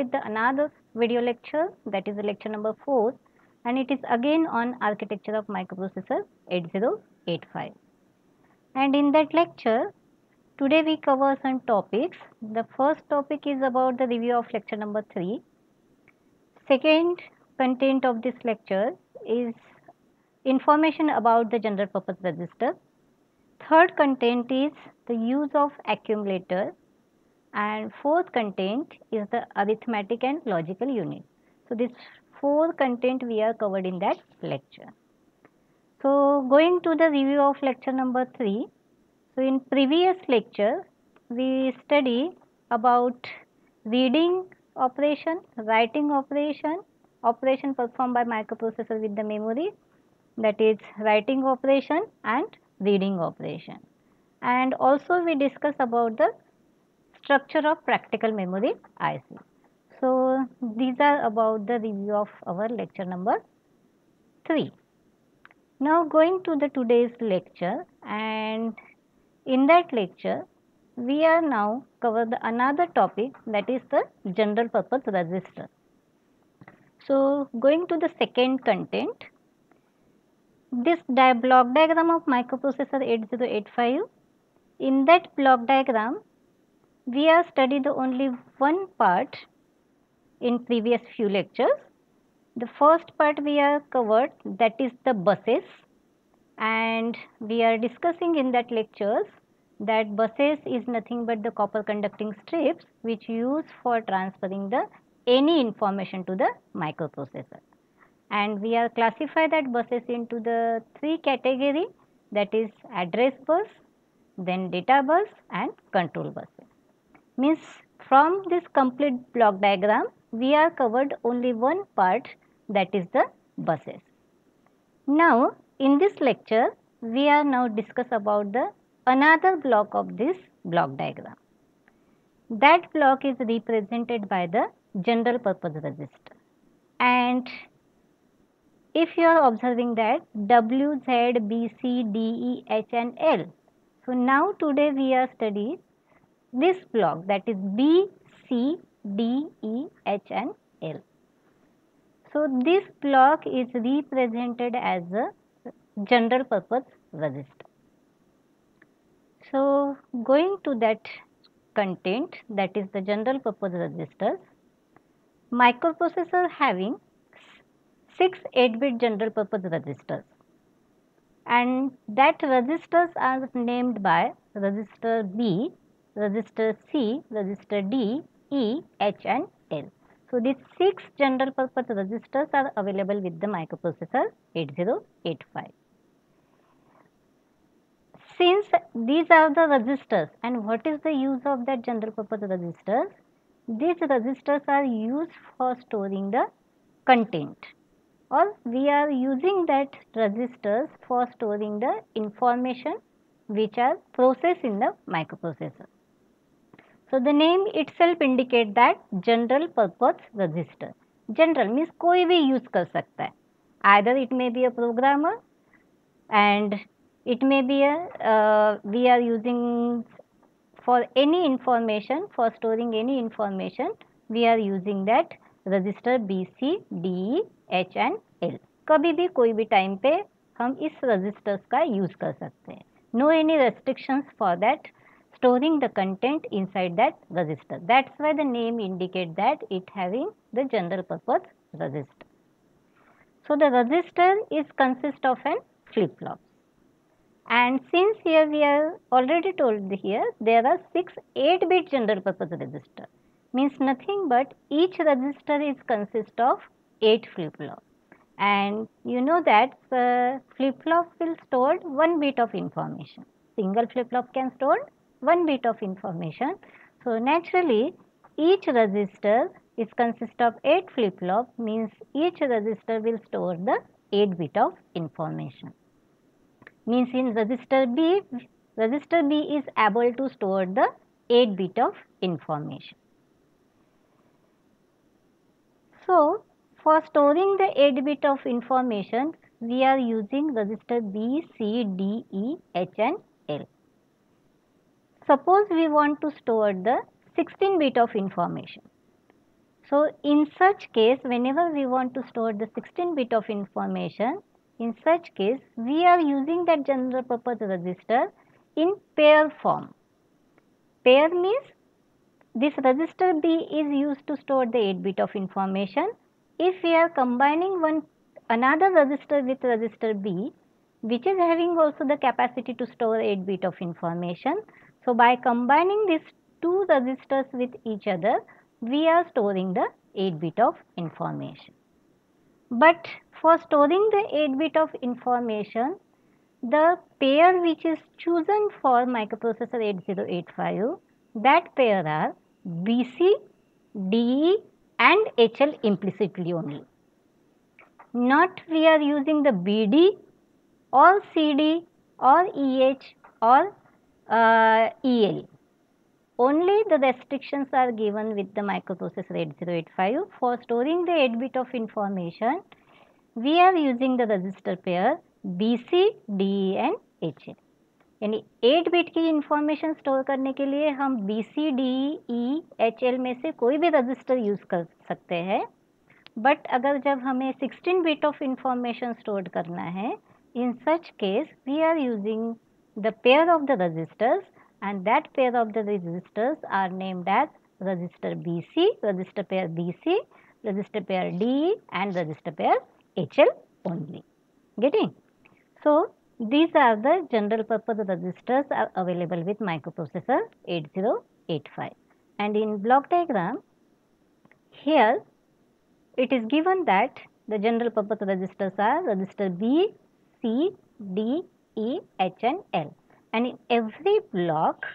with the another video lecture that is lecture number 4 and it is again on architecture of microprocessor 8085. And in that lecture today we cover some topics. The first topic is about the review of lecture number 3. Second content of this lecture is information about the general purpose register. Third content is the use of accumulator and fourth content is the arithmetic and logical unit. So, this four content we are covered in that lecture. So, going to the review of lecture number 3. So, in previous lecture we study about reading operation, writing operation, operation performed by microprocessor with the memory that is writing operation and reading operation. And also we discuss about the structure of practical memory IC. So, these are about the review of our lecture number 3. Now, going to the today's lecture and in that lecture we are now cover the another topic that is the general purpose register. So, going to the second content this di block diagram of microprocessor 8085 in that block diagram we have studied only one part in previous few lectures. The first part we have covered that is the buses and we are discussing in that lectures that buses is nothing but the copper conducting strips which use for transferring the any information to the microprocessor. And we are classify that buses into the three category that is address bus, then data bus and control buses means from this complete block diagram we are covered only one part that is the buses. Now in this lecture we are now discuss about the another block of this block diagram. That block is represented by the general purpose register and if you are observing that W, Z, B, C, D, E, H and L. So now today we are studying this block that is B, C, D, E, H and L. So, this block is represented as a general purpose register. So, going to that content that is the general purpose registers, microprocessor having 6 8-bit general purpose registers and that registers are named by register B register C, register D, E, H and L. So, these 6 general purpose registers are available with the microprocessor 8085. Since these are the registers and what is the use of that general purpose registers? These registers are used for storing the content or we are using that registers for storing the information which are processed in the microprocessor. So, the name itself indicate that general purpose register. General means कोई भी use कर सकता है. Either it may be a programmer and it may be a uh, we are using for any information for storing any information we are using that register B C D E H and L. कभी भी कोई भी time पे हम इस registers का use कर सकते हैं no any restrictions for that storing the content inside that register. That is why the name indicate that it having the general purpose register. So, the register is consist of an flip flop and since here we are already told here there are 6 8 bit general purpose register means nothing but each register is consist of 8 flip flop and you know that uh, flip flop will store 1 bit of information single flip flop can store one bit of information. So, naturally each register is consist of 8 flip flop means each register will store the 8 bit of information. Means in register B, register B is able to store the 8 bit of information. So, for storing the 8 bit of information, we are using register B, C, D, E, H and L. Suppose we want to store the 16 bit of information. So, in such case whenever we want to store the 16 bit of information, in such case we are using that general purpose register in pair form. Pair means this register B is used to store the 8 bit of information. If we are combining one another register with register B which is having also the capacity to store 8 bit of information. So, by combining these two registers with each other we are storing the 8 bit of information. But for storing the 8 bit of information the pair which is chosen for microprocessor 8085 that pair are BC, DE and HL implicitly only. Not we are using the BD or CD or EH or uh, EL. Only the restrictions are given with the microprocessor 8085. For storing the 8 bit of information, we are using the register pair BC, DE and HL. यानी 8 bit की information store करने के लिए हम B C D E H L में से कोई भी रजिस्टर यूज़ कर सकते हैं बट अगर जब हमें 16 बिट ऑफ़ इंफॉर्मेशन स्टोर करना है in such case we are using the pair of the resistors and that pair of the resistors are named as resistor BC, resistor pair BC, resistor pair DE and resistor pair HL only. Getting? So, these are the general purpose resistors are available with microprocessor 8085. And in block diagram, here it is given that the general purpose resistors are resistor B, C, D E, H and L and in every block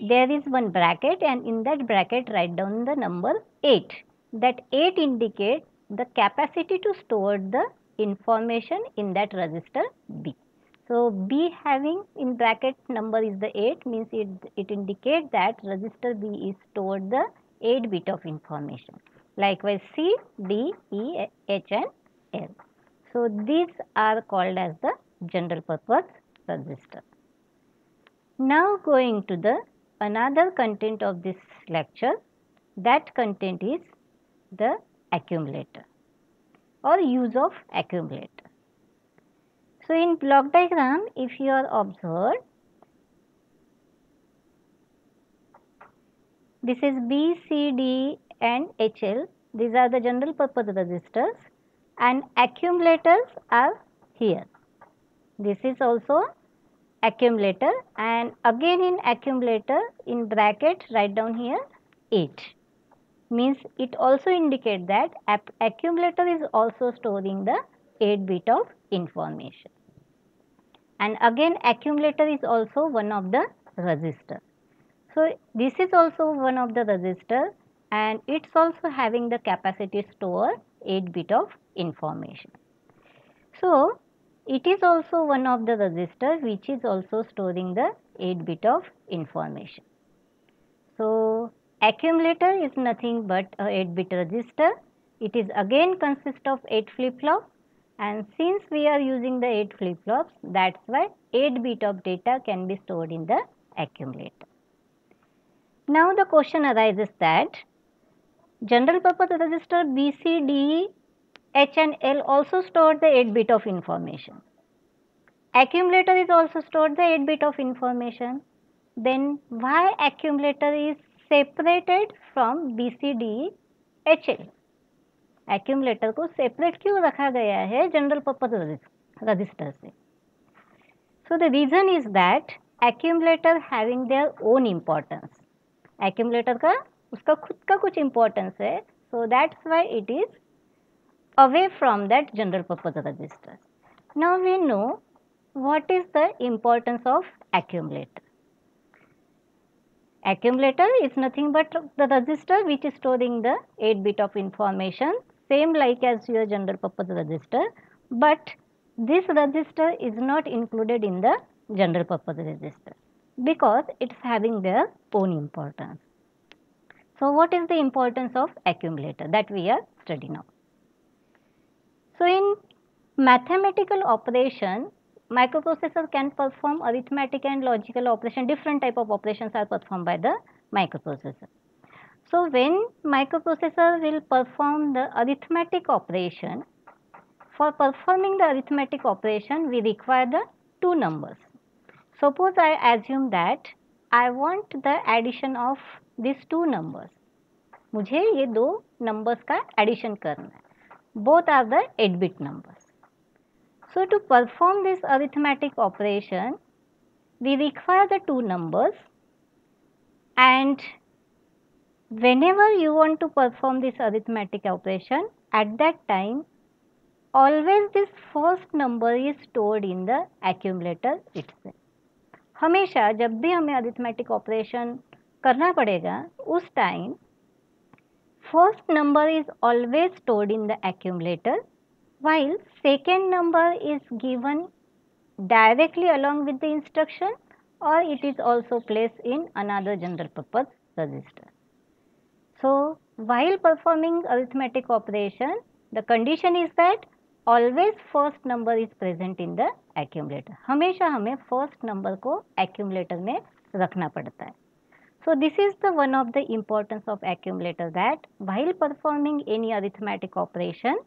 there is one bracket and in that bracket write down the number 8 that 8 indicates the capacity to store the information in that register B. So, B having in bracket number is the 8 means it, it indicates that register B is stored the 8 bit of information. Likewise, C, D, E, H and L. So, these are called as the general purpose register. Now, going to the another content of this lecture that content is the accumulator or use of accumulator. So, in block diagram if you are observed this is B, C, D and HL these are the general purpose registers and accumulators are here. This is also accumulator and again in accumulator in bracket write down here 8 means it also indicate that accumulator is also storing the 8 bit of information. And again accumulator is also one of the register. So, this is also one of the register and it is also having the capacity store 8 bit of information. So, it is also one of the register which is also storing the 8 bit of information. So, accumulator is nothing but a 8 bit register. It is again consist of 8 flip flop and since we are using the 8 flip flops that is why 8 bit of data can be stored in the accumulator. Now the question arises that general purpose register B, C, D, H and L also store the 8 bit of information. Accumulator is also stored the 8 bit of information. Then why accumulator is separated from B, C, D, H, L? Accumulator को separate क्यों रखा गया है general purpose register से so the reason is that accumulator having their own importance accumulator का उसका खुद का कुछ इम्पोर्टेंस है so that's why it is away from that general purpose register. Now we know what is the importance of accumulator. Accumulator is nothing but the register which is storing the 8 bit of information same like as your general purpose register but this register is not included in the general purpose register because it's having their own importance. So what is the importance of accumulator that we are studying now. So, in mathematical operation, microprocessor can perform arithmetic and logical operation, different type of operations are performed by the microprocessor. So, when microprocessor will perform the arithmetic operation, for performing the arithmetic operation we require the two numbers. Suppose I assume that I want the addition of these two numbers. मुझे ये दो numbers का addition करना है. Both are the 8 bit numbers. So, to perform this arithmetic operation, we require the two numbers and whenever you want to perform this arithmetic operation, at that time, always this first number is stored in the accumulator itself. हमेशा जब भी हमें arithmetic operation करना पड़ेगा उस time first number is always stored in the accumulator while second number is given directly along with the instruction or it is also placed in another general purpose register. So, while performing arithmetic operation, the condition is that always first number is present in the accumulator. हमेशा हमें first number को accumulator में रखना पड़ता है. So, this is the one of the importance of accumulator that while performing any arithmetic operation,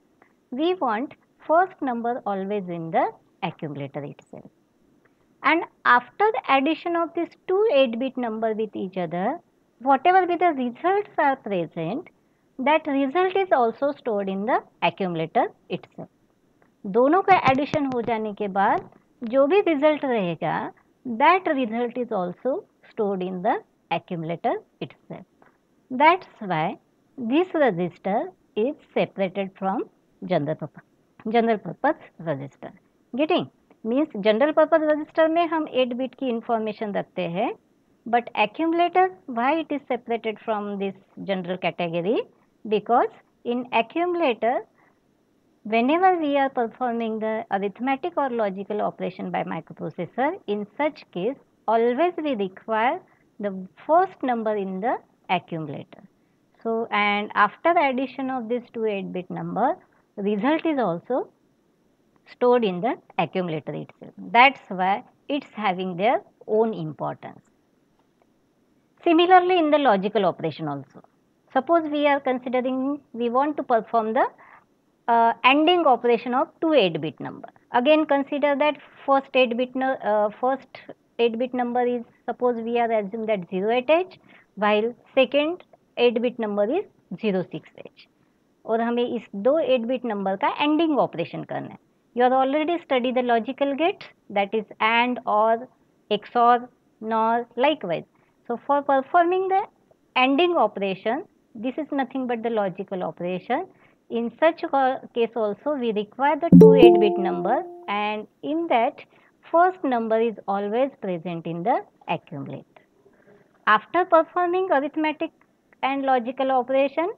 we want first number always in the accumulator itself. And after the addition of these two 8-bit number with each other, whatever be the results are present, that result is also stored in the accumulator itself. दोनों का addition हो जाने के बाद जो भी result रहेगा that result is also stored in the accumulator itself. That's why this register is separated from general purpose, general purpose register. Getting? Means general purpose register में हम 8 बिट की इंफॉर्मेशन रखते हैं but accumulator why it is separated from this general category because in accumulator whenever we are performing the arithmetic or logical operation by microprocessor in such case always we require the first number in the accumulator so and after addition of this two 8 bit number result is also stored in the accumulator itself. That is why it is having their own importance. Similarly, in the logical operation also. Suppose we are considering, we want to perform the uh, ANDing operation of two 8 bit number. Again consider that first 8 bit, uh, first 8 bit number is suppose we are assume that 08H while second 8 bit number is 06H और हमें इस दो 8 bit number का ANDing operation करना है। You are already study the logical gates that is AND or XOR NOR likewise. So for performing the ANDing operation this is nothing but the logical operation. In such case also we require the two 8 bit number and in that first number is always present in the accumulator. After performing arithmetic and logical operation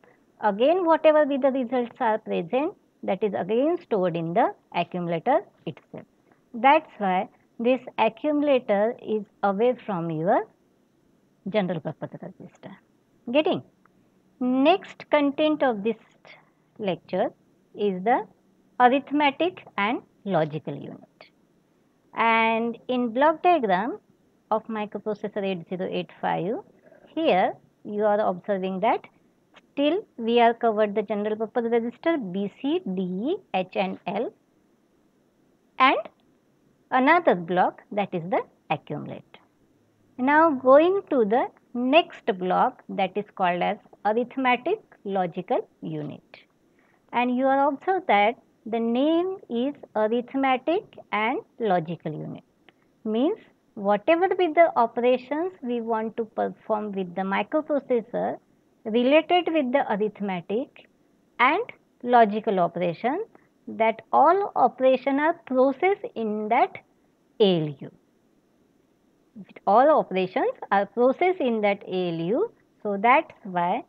again whatever be the results are present that is again stored in the accumulator itself. That is why this accumulator is away from your general purpose register. Getting? Next content of this lecture is the arithmetic and logical unit. And in block diagram of microprocessor 8085, here you are observing that still we are covered the general purpose register B, C, D, E, H and L and another block that is the accumulator. Now going to the next block that is called as arithmetic logical unit and you are observe that the name is arithmetic and logical unit means whatever be the operations we want to perform with the microprocessor related with the arithmetic and logical operation that all operation are processed in that ALU. All operations are processed in that ALU. So, that is why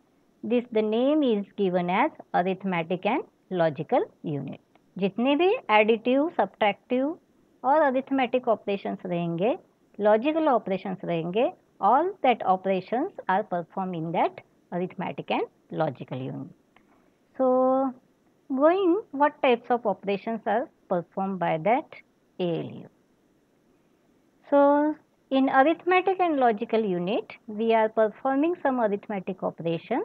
this the name is given as arithmetic and logical unit. जितने भी additive subtractive और arithmetic operations रहेंगे logical operations रहेंगे all that operations are perform in that arithmetic and logical unit so going what types of operations are perform by that L U so in arithmetic and logical unit we are performing some arithmetic operation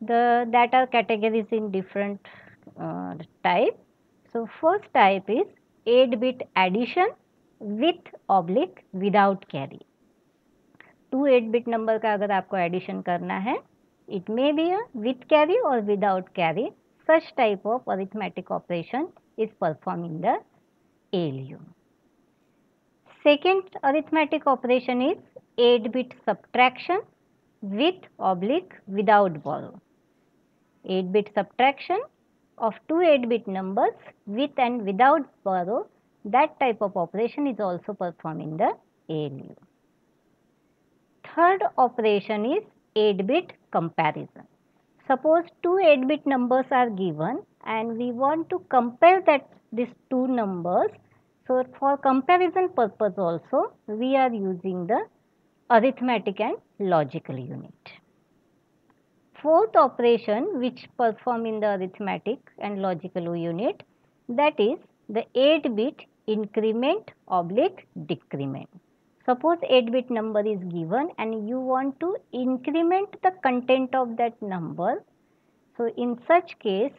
the that are categories in different type So, first type is 8 bit addition with oblique without carry. Two eight bit number का अगर आपको addition करना है it may be with carry और without carry such type of arithmetic operation is perform in the ALU. Second arithmetic operation is 8 bit subtraction with oblique without borrow. 8 bit subtraction of two 8 bit numbers with and without borrow that type of operation is also performed in the ALU. Third operation is 8 bit comparison. Suppose two 8 bit numbers are given and we want to compare that these two numbers. So, for comparison purpose also we are using the arithmetic and logical unit. Fourth operation which perform in the arithmetic and logical unit that is the 8 bit increment oblique decrement. Suppose 8 bit number is given and you want to increment the content of that number. So, in such case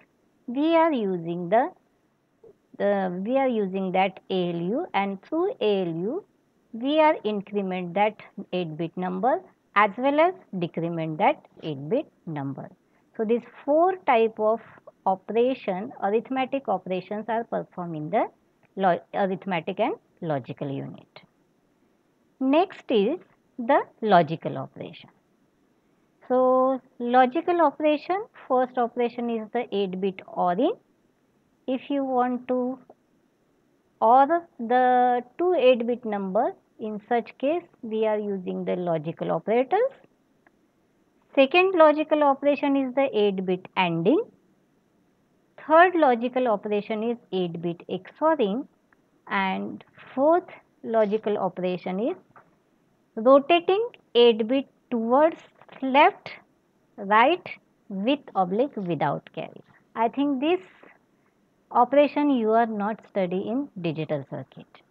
we are using the, the we are using that ALU and through ALU we are increment that 8 bit number as well as decrement that 8 bit number. So, these four type of operation arithmetic operations are performed in the arithmetic and logical unit. Next is the logical operation. So, logical operation, first operation is the 8 bit ORing. If you want to OR the two 8 bit numbers, in such case we are using the logical operators. Second logical operation is the 8 bit ANDing. Third logical operation is 8 bit XORing and fourth logical operation is rotating 8 bit towards left, right with oblique without carry. I think this operation you are not study in digital circuit.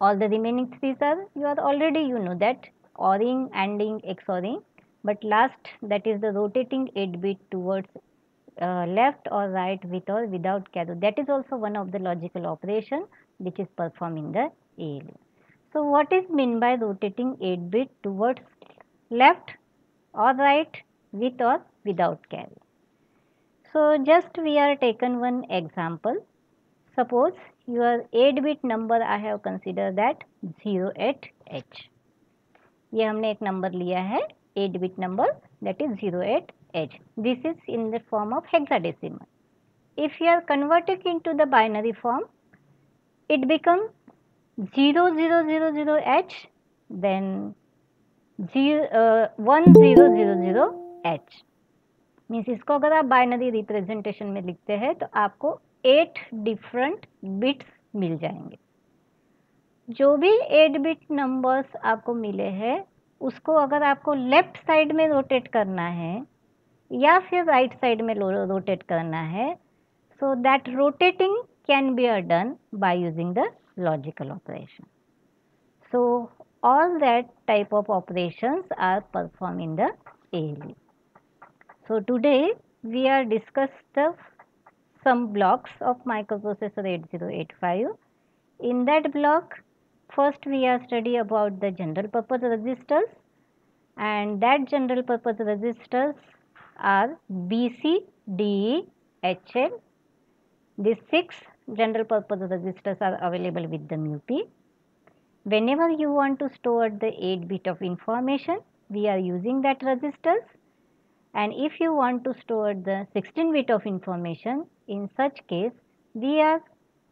All the remaining three are you are already you know that ORing, ANDing, XORing but last that is the rotating 8 bit towards uh, left or right with or without carry. That is also one of the logical operation which is performed in the ALU. So, what is mean by rotating 8 bit towards left or right with or without carry? So, just we are taken one example. Suppose your 8 bit number I have considered that 08H. ये हमने एक number लिया है 8 bit number that is 08H. This is in the form of hexadecimal. If you are converting into the binary form, it becomes 0000H then 0, uh, 1000H means इसको अगर आप binary representation में लिखते हैं तो आपको एट डिफरेंट बिट्स मिल जाएँगे जो भी एट बिट नंबर्स आपको मिले हैं उसको अगर आपको लेफ़्ट साइड में रोटेट करना है या फिर राइट right साइड में रोटेट करना है so that rotating can be are done by using the logical operation so all that type of operations are performed in the ALU. So, today we are discuss the some blocks of microprocessor 8085. In that block, first we are study about the general purpose registers and that general purpose registers are BC, DE, HL. These six general purpose registers are available with the MUP. Whenever you want to store the 8 bit of information, we are using that registers and if you want to store the 16 bit of information, in such case, we are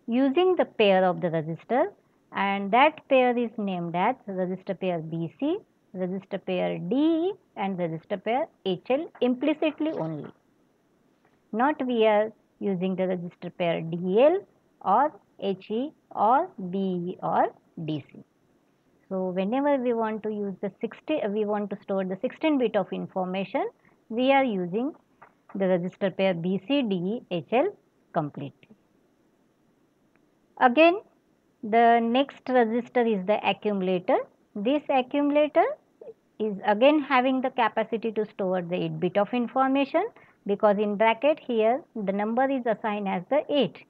using the pair of the register and that pair is named as register pair BC, register pair DE and register pair HL implicitly only. Not we are using the register pair DL or HE or BE or DC. So, whenever we want to use the 60, we want to store the 16 bit of information, we are using the register pair BC, DE, HL completely. Again, the next register is the accumulator this accumulator is again having the capacity to store the 8 bit of information because in bracket here the number is assigned as the 8.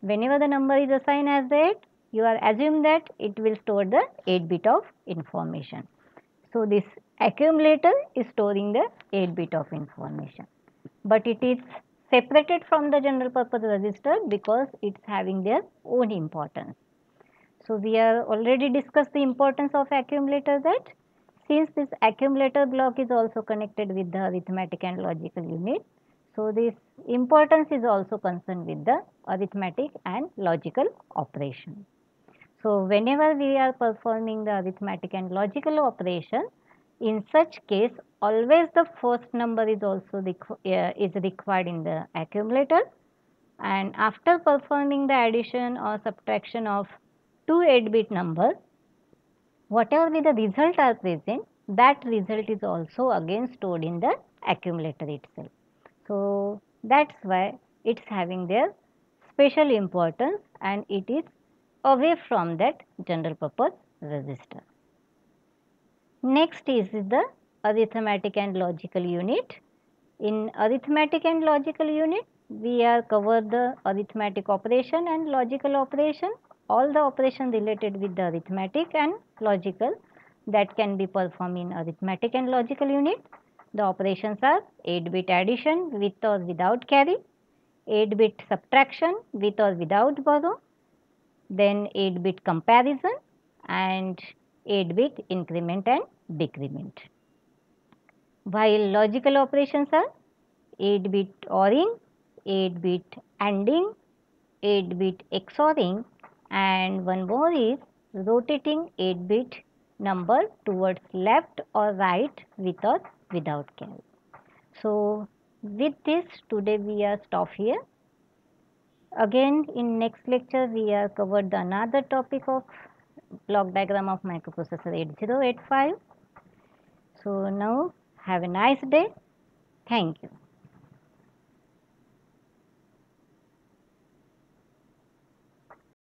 Whenever the number is assigned as the 8, you are assumed that it will store the 8 bit of information. So, this accumulator is storing the 8 bit of information, but it is separated from the general purpose register because it is having their own importance. So, we are already discussed the importance of accumulator that since this accumulator block is also connected with the arithmetic and logical unit. So, this importance is also concerned with the arithmetic and logical operation. So, whenever we are performing the arithmetic and logical operation, in such case always the first number is also uh, is required in the accumulator and after performing the addition or subtraction of two 8 bit numbers whatever be the result are present that result is also again stored in the accumulator itself. So, that is why it is having their special importance and it is away from that general purpose register. Next is the arithmetic and logical unit. In arithmetic and logical unit, we are cover the arithmetic operation and logical operation, all the operation related with the arithmetic and logical that can be performed in arithmetic and logical unit. The operations are 8 bit addition with or without carry, 8 bit subtraction with or without borrow, then 8 bit comparison and 8 bit increment and decrement. While logical operations are 8 bit ORing, 8 bit ANDing, 8 bit XORing and one more is rotating 8 bit number towards left or right with or without carry. So, with this today we are stop here. Again in next lecture we are covered another topic of block diagram of microprocessor 8085. So, now have a nice day. Thank you.